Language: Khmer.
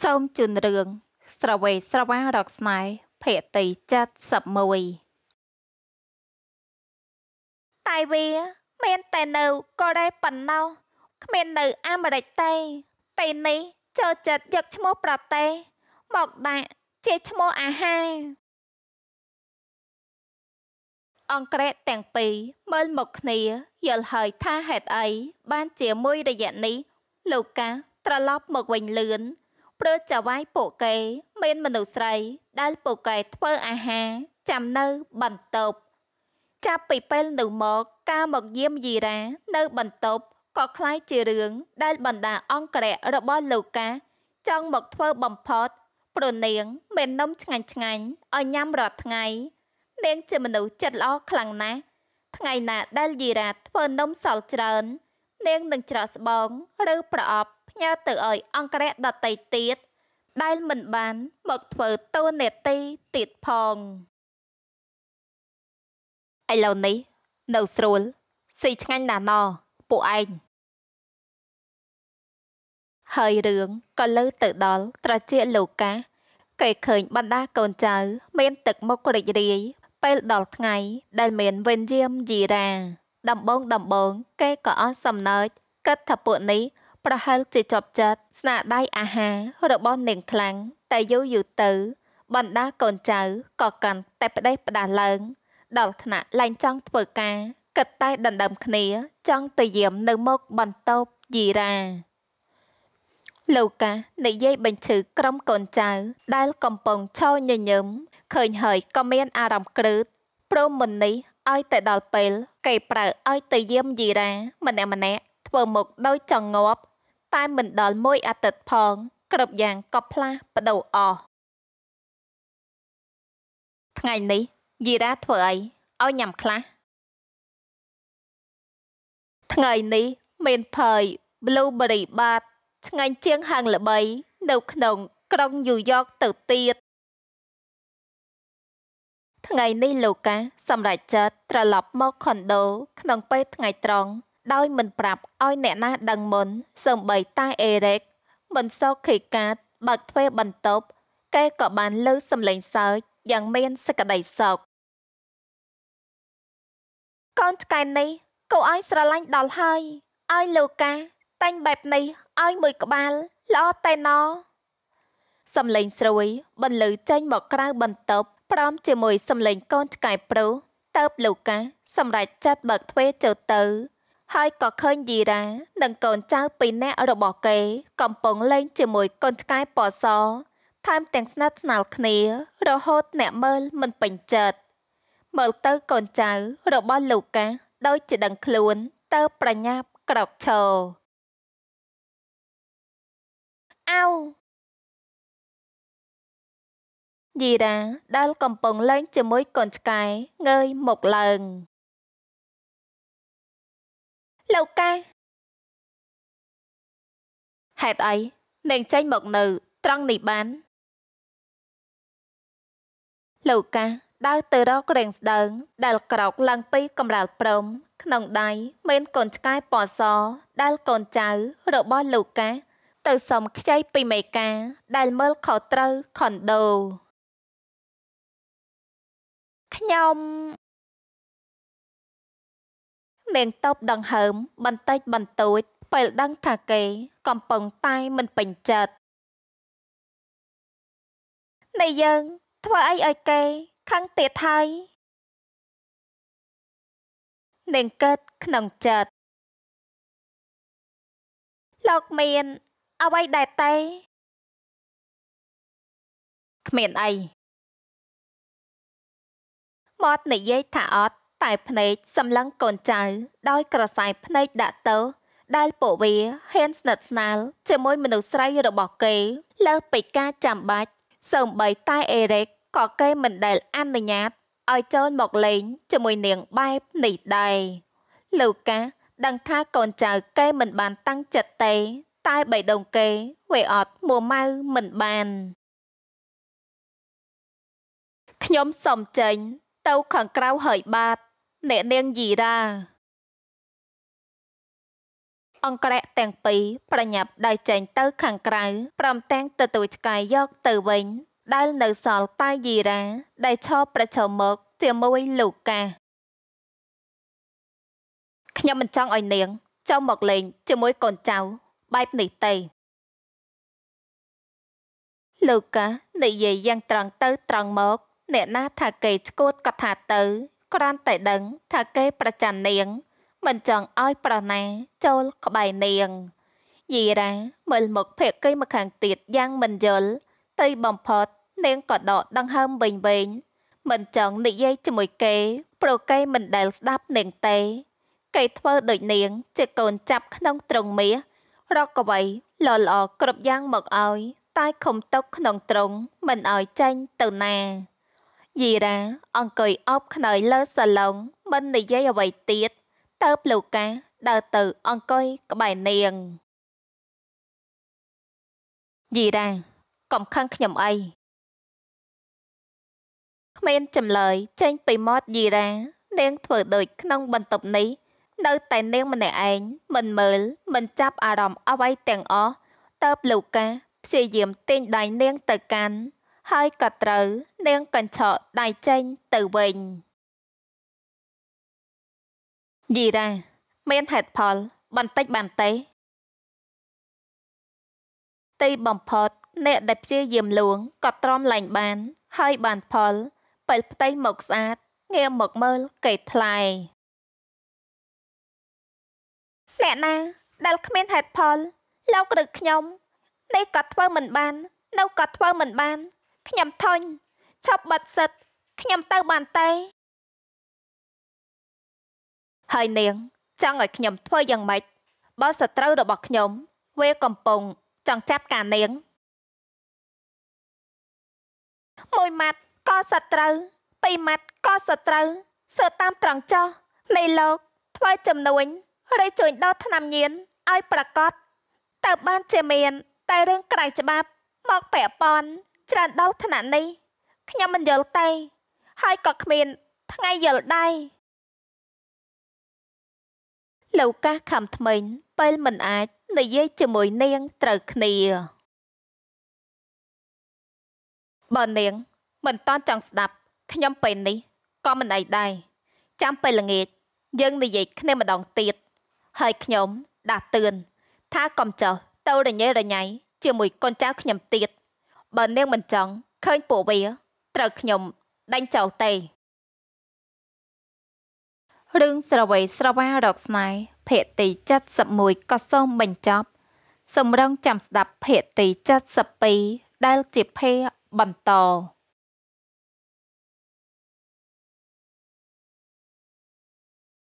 សូមជូនរឿងស្រវេស្រវារកស្នេហ៍ភេទី71តែវាមានតែនៅកូរ៉េប៉ុណ្ណោះគ្មាននៅអាមេរិកទេទីនេះចូលចិត្តយកឈ្មោះប្រទេសមកដាក់ជាឈ្មោះអាហារអង្ក្រេតទាំងពីរមើលមុខគ្នាយល់ហើយថាហេតុអីបានជាមួយរយៈនេះលោកកាត្រឡប់មកវិញលឿន ព្រោះចៅវាយពួកគេមានមនុស្សស្រីដែលពួកគេធ្វើអាហារចាំនៅបន្ទប់ចាប់ពីពេលនោះមកការមកយាមយីរ៉ានៅបន្ទប់ក៏คล้ายជារឿងដែលបណ្ដាអង្គរៈរបស់លោកកាចង់មកធ្វើបំផុតព្រោះនាងមាននំឆ្ងាញ់ឆ្ងាញ់ឲ្យញ៉ាំរាល់ថ្ងៃនាងជាមនុស្សចិត្តល្អខ្លាំងណាស់ថ្ងៃណាដែលយីរ៉ាធ្វើនំសល់ច្រើន នាងនឹងច្រកស្បោងឬប្រអប់ ផ្ញើទៅឲ្យអង្គរៈដតីទៀតដែលមិនបានមកធ្វើតួនាទីទៀតផងឥឡូវនេះនៅស្រួលស៊ីឆ្ងាញ់ណាស់ណពួកឯងហើយរឿងក៏លើទៅដល់ត្រជាលោកកាគេឃើញបណ្ដាកូនចៅមានទឹកមុខរីករាយពេលដល់ថ្ងៃដែលមានវិញ្ញាមយីរ៉ាដំបងដំបងគេក៏អស់សំណើចគិតថាពួកនេះ ប្រហែលជាជាប់ចិត្តស្នាដៃអាហាររបស់នាងខ្លាំងតែយូរយូរទៅ បណ្ដាកូនចៅក៏កាន់តែផ្ដេសផ្ដាស់ឡើង ដល់ថ្នាក់ឡើងចង់ធ្វើការគិតតែដណ្ដើមគ្នា ចង់ទៅយាមនៅមុខបន្ទប់យីរ៉ាលោកកានិយាយបញ្ឈឺក្រុមកូនចៅ ដែលកំពុងឈរញញឹមឃើញហើយក៏មានអារម្មណ៍ក្រឺតព្រមមុននេះឲ្យតែដល់ពេល គេប្រើឲ្យទៅយាមយីរ៉ាម្នាក់ម្នាក់ធ្វើមុខដោយចង់ងាប់ តែមិនដល់មួយអាទិត្យផង គ្រប់យ៉ាងក៏ផ្លាស់ប្ដូរអស់ថ្ងៃនេះយីរ៉ាធ្វើអីឲ្យញ៉ាំខ្លះថ្ងៃនេះមានផើយ blueberry bat ឆ្ងាញ់ជាងហាងល្បី នៅក្នុងក្រុងញូវយ៉កទៅទៀតថ្ងៃនេះលោកកាសម្រេចចិត្តត្រឡប់មកខុនដូក្នុងពេលថ្ងៃត្រង់ ដោយមិនប្រាប់ឲ្យអ្នកណាដឹងមុនសម្បីតែអេរ៉ិកមិនសោកខេកាតបើកទ្វេបន្ទប់គេក៏បានលើសំឡេងសើចយ៉ាងមានសក្តីសុខកូនឆ្កែនេះគួរឲ្យស្រឡាញ់ដល់ហើយឲ្យលោកកាតែងបែបនេះឲ្យមួយក្បាលល្អតែណសំឡេងស្រួយបន្លឺចេញមកក្រៅបន្ទប់ព្រមជាមួយសំឡេងកូនឆ្កែប្រុសទៅលោកកាសម្រេចចិត្តបើកទ្វេចូលទៅ ហើយក៏ឃើញយីរ៉ានិងកូនចៅពីរនាក់របស់គេ កំពុងលេងជាមួយ កូនឆ្កែពណ៌សថែមទាំងស្និទ្ធស្នាលគ្នា រហូតអ្នកមើលមិនពេញចិត្តមើលទៅកូនចៅរបស់លោកកាដូចជាដឹងខ្លួនទៅប្រញាប់ក្រោកឈរអោយីរ៉ាដែលកំពុងលេងជាមួយកូនឆ្កែងើយមុខឡើង លោកកាហេតុអីនាងចេញមកនៅ ត្រង់នេះបាន លោកកាដើរទៅរករែងស្ដើងដែលក្រោកឡើងពីកំរាលព្រំ ក្នុងដៃមានកូនឆ្កែពណ៌ស ដែលកូនចៅរបស់លោកកាទៅសុំខ្ចីពីមេកាដែលមើលខុសត្រូវខុនដូខ្ញុំ នាងតបដង្ហើមបន្តិចបន្តួចពេលដឹងថាគេ កំពុងតែមិនពេញចិត្តនៃយើង ធ្វើអីឲ្យគេខឹងទៀតហើយនាងកើតក្នុងចិត្តលោកមានអ្វីដែរទេគ្មានអីមាត់និយាយថាអត់ តែភ្នែកសម្លឹងកូនចៅ ដោយក្រសែភ្នែកដាក់ទៅដែលពួកវាហ៊ានស្និទ្ធស្នាលជាមួយមនុស្សស្រីរបស់គេលើពីការចាំបាច់សូម្បីតែអេរិកក៏គេមិនដែលអនុញ្ញាតឲ្យចូលមកលេងជាមួយនាងបែបនេះដែរលោកកាដឹងថាកូនចៅគេមិនបានតាំងចិត្តទេតែបៃដងគេវាអត់មួម៉ៅមិនបានខ្ញុំសុំចេញទៅខាងក្រៅហើយបាទ អ្នកនាងយីរ៉ាអង្គរៈទាំងពីរប្រញាប់ដៃចេញទៅខាងក្រៅព្រមទាំងទទួលឆ្កែយកទៅវិញដែលនៅសល់តែយីរ៉ាដែលឈរប្រឈមមុខជាមួយលូកាខ្ញុំមិនចង់ឲ្យនាងចូលមកលេងជាមួយកូនចៅបែបនេះទេលូកានិយាយយ៉ាងត្រង់ទៅត្រង់មក អ្នកណាថាគេឈួតក៏ថាទៅ គ្រាន់តែដឹងថាគេប្រច័ននាង មិនចង់ឲ្យប្រណាចូលក្បែរនាងយីរ៉ាមើលមុខភេកីមកខាងទៀតយ៉ាងមិនយល់ទៅបំផុតនាងក៏ដកដង្ហើមវិញវិញមិនចង់និយាយជាមួយគេព្រោះគេមិនដែលស្ដាប់នាងទេគេធ្វើដូចនាង ជាកូនចាប់ក្នុងទ្រង់មាសរកអ្វីលល្អគ្រប់យ៉ាងមកឲ្យតែខំຕົកក្នុងទ្រង់មិនឲ្យចេញទៅណា យីរ៉ាអង្គុយអោបខ្នើយលើសាឡុងមិននិយាយអ្វីទៀតទៅលូកាដើរទៅអង្គុយក្បែរនាងយីរ៉ាកុំខឹងខ្ញុំអីគ្មានចម្លើយចេញពីមាត់យីរ៉ានាងធ្វើដូចក្នុងបន្ទប់នេះ នៅតែនាងម្នាក់ឯងមិនមើលមិនចាប់អារម្មណ៍អ្វីទាំងអស់តើបលូកាព្យាយាមទាញដៃនាងទៅកាន់ ហើយក៏ត្រូវ នាងកញ្ឆក់ដៃចេញទៅវិញយីរ៉ាមានហេតុផល បន្តិចបានទេទីបំផុតអ្នកដែលព្យាយាមលួងក៏ទ្រាំលែងបាន ហើយបានផលពេលផ្ទៃមកស្អាតងាកមកមើលកេថ្លៃអ្នកណា ដែលគ្មានហេតុផលលោកឬខ្ញុំនេះក៏ធ្វើមិនបាន នៅក៏ធ្វើមិនបាន ខ្ញុំធុញឈប់បិទសិតខ្ញុំទៅបានទេហើយនាងចង់ឲ្យខ្ញុំធ្វើយ៉ាងម៉េចបើសត្រូវរបស់ខ្ញុំវាកំពុងចង់ចាប់ការនាងមួយម៉ាត់ក៏សត្រូវពីរម៉ាត់ក៏សត្រូវសើតាមត្រង់ចោះនៃលោកធ្វើចំនួនឬជួយដល់ថ្នាំញៀនឲ្យប្រកាសតើបានជាមាន តែរឿងក្រៅច្បាប់មកពាក់ព័ន្ធ ច្រើនដល់ថ្នាក់នេះខ្ញុំមិនយល់ទេហើយក៏គ្មានថ្ងៃយល់ដែរលោកកាសខំថ្មិញពេលមិនអាចនិយាយជាមួយនាងត្រូវគ្នាបើនាង មិនតន់ចង់ស្ដាប់ខ្ញុំពេលនេះក៏មិនអីដែរចាំពេលល្ងាចយើងនិយាយគ្នាម្ដងទៀតហើយខ្ញុំដាស់តឿនថាកុំចោះទៅរញ៉េរញ៉ៃជាមួយកូនចៅខ្ញុំទៀត បើនាងមិនចង់ឃើញពួកវាត្រូវខ្ញុំដេញចោលទេរឿងស្រវៃស្រវារកស្នេហ៍ភាគទី71ក៏សូមបញ្ចប់សម្រងចាំស្ដាប់ភាគទី72ដែលជាភាគបន្ត